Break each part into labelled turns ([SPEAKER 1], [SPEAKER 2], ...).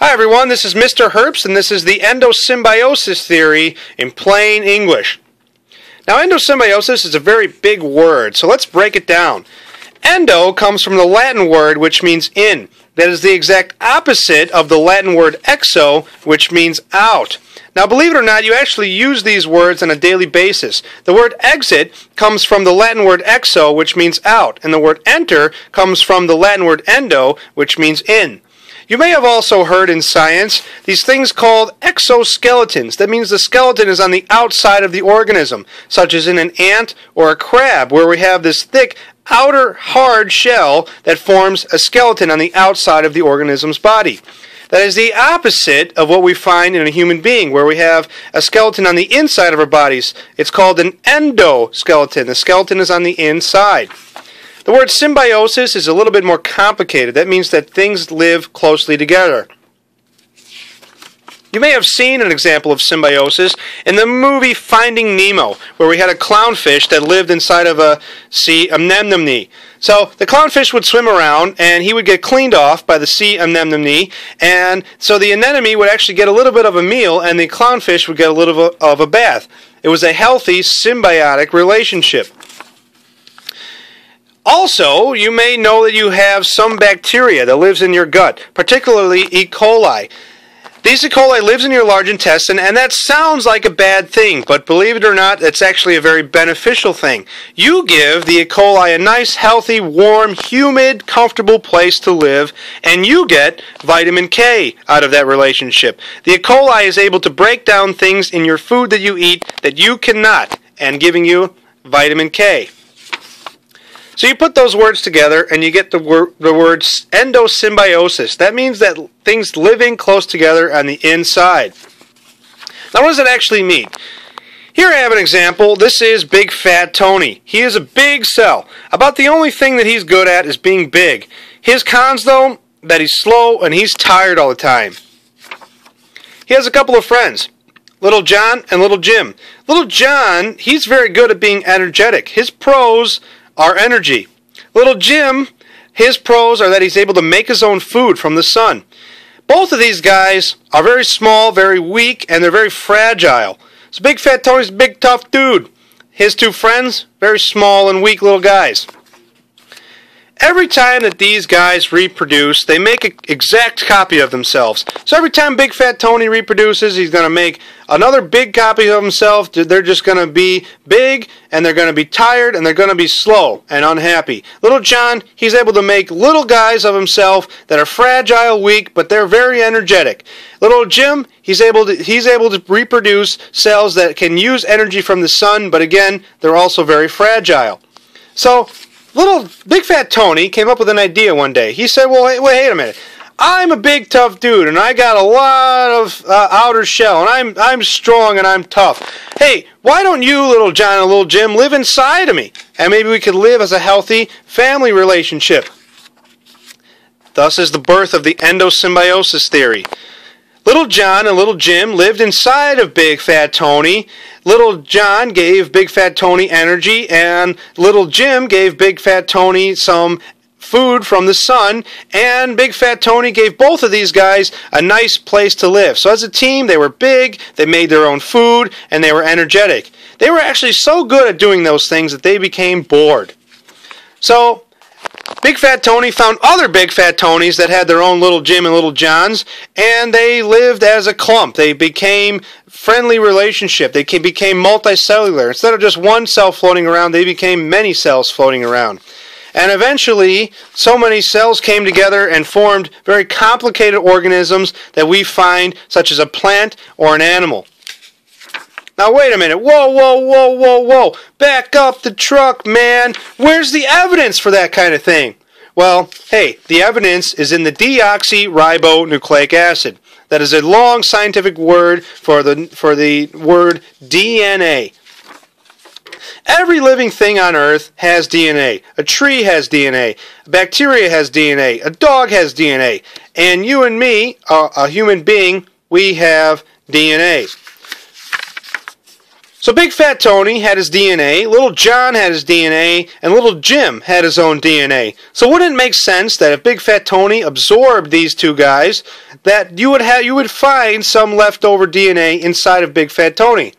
[SPEAKER 1] Hi everyone, this is Mr. Herbst, and this is the endosymbiosis theory in plain English. Now, endosymbiosis is a very big word, so let's break it down. Endo comes from the Latin word which means in. That is the exact opposite of the Latin word exo, which means out. Now, believe it or not, you actually use these words on a daily basis. The word exit comes from the Latin word exo, which means out, and the word enter comes from the Latin word endo, which means in. You may have also heard in science these things called exoskeletons. That means the skeleton is on the outside of the organism, such as in an ant or a crab, where we have this thick outer hard shell that forms a skeleton on the outside of the organism's body. That is the opposite of what we find in a human being, where we have a skeleton on the inside of our bodies. It's called an endoskeleton. The skeleton is on the inside. The word symbiosis is a little bit more complicated. That means that things live closely together. You may have seen an example of symbiosis in the movie Finding Nemo, where we had a clownfish that lived inside of a sea anemone. So the clownfish would swim around and he would get cleaned off by the sea anemone, and so the anemone would actually get a little bit of a meal and the clownfish would get a little of a bath. It was a healthy symbiotic relationship. Also, you may know that you have some bacteria that lives in your gut, particularly E. coli. These E. coli lives in your large intestine, and that sounds like a bad thing, but believe it or not, it's actually a very beneficial thing. You give the E. coli a nice, healthy, warm, humid, comfortable place to live, and you get vitamin K out of that relationship. The E. coli is able to break down things in your food that you eat that you cannot, and giving you vitamin K. So you put those words together and you get the, word the words endosymbiosis. That means that things living close together on the inside. Now, what does it actually mean? Here I have an example. This is Big Fat Tony. He is a big cell. About the only thing that he's good at is being big. His cons, though, that he's slow and he's tired all the time. He has a couple of friends. Little John and Little Jim. Little John, he's very good at being energetic. His pros our energy. Little Jim, his pros are that he's able to make his own food from the sun. Both of these guys are very small, very weak, and they're very fragile. So Big Fat Tony's a big tough dude. His two friends, very small and weak little guys. Every time that these guys reproduce, they make an exact copy of themselves. So every time Big Fat Tony reproduces, he's going to make another big copy of himself. They're just going to be big, and they're going to be tired, and they're going to be slow and unhappy. Little John, he's able to make little guys of himself that are fragile, weak, but they're very energetic. Little Jim, he's able to he's able to reproduce cells that can use energy from the sun, but again, they're also very fragile. So little big fat Tony came up with an idea one day. He said, "Well, wait, wait a minute. I'm a big tough dude, and I got a lot of uh, outer shell, and I'm I'm strong and I'm tough. Hey, why don't you, little John and little Jim, live inside of me, and maybe we could live as a healthy family relationship." Thus is the birth of the endosymbiosis theory. Little John and Little Jim lived inside of Big Fat Tony. Little John gave Big Fat Tony energy, and Little Jim gave Big Fat Tony some food from the sun, and Big Fat Tony gave both of these guys a nice place to live. So, as a team, they were big, they made their own food, and they were energetic. They were actually so good at doing those things that they became bored. So, Big Fat Tony found other Big Fat Tonys that had their own little Jim and little Johns, and they lived as a clump. They became friendly relationship. They became multicellular. Instead of just one cell floating around, they became many cells floating around. And eventually, so many cells came together and formed very complicated organisms that we find, such as a plant or an animal. Now, wait a minute. Whoa, whoa, whoa, whoa, whoa. Back up the truck, man. Where's the evidence for that kind of thing? Well, hey, the evidence is in the deoxyribonucleic acid. That is a long scientific word for the, for the word DNA. Every living thing on Earth has DNA. A tree has DNA. A bacteria has DNA. A dog has DNA. And you and me, a, a human being, we have DNA. So Big Fat Tony had his DNA, Little John had his DNA, and Little Jim had his own DNA. So wouldn't it make sense that if Big Fat Tony absorbed these two guys, that you would have you would find some leftover DNA inside of Big Fat Tony?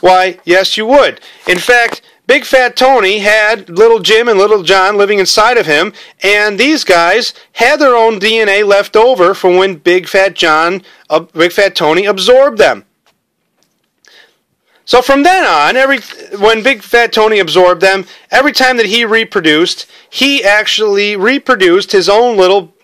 [SPEAKER 1] Why, yes, you would. In fact, Big Fat Tony had Little Jim and Little John living inside of him, and these guys had their own DNA left over from when Big Fat John, uh, Big Fat Tony absorbed them. So from then on, every when Big Fat Tony absorbed them, every time that he reproduced, he actually reproduced his own little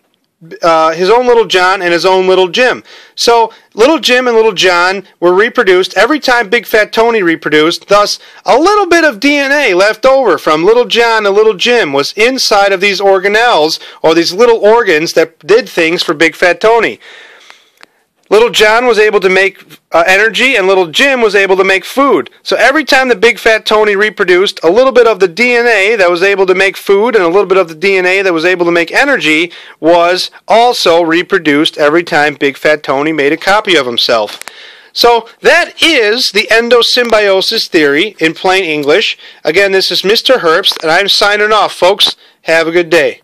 [SPEAKER 1] uh, his own little John and his own little Jim. So little Jim and little John were reproduced every time Big Fat Tony reproduced. Thus, a little bit of DNA left over from little John and little Jim was inside of these organelles or these little organs that did things for Big Fat Tony. Little John was able to make uh, energy, and little Jim was able to make food. So every time the big fat Tony reproduced, a little bit of the DNA that was able to make food and a little bit of the DNA that was able to make energy was also reproduced every time big fat Tony made a copy of himself. So that is the endosymbiosis theory in plain English. Again, this is Mr. Herbst, and I'm signing off, folks. Have a good day.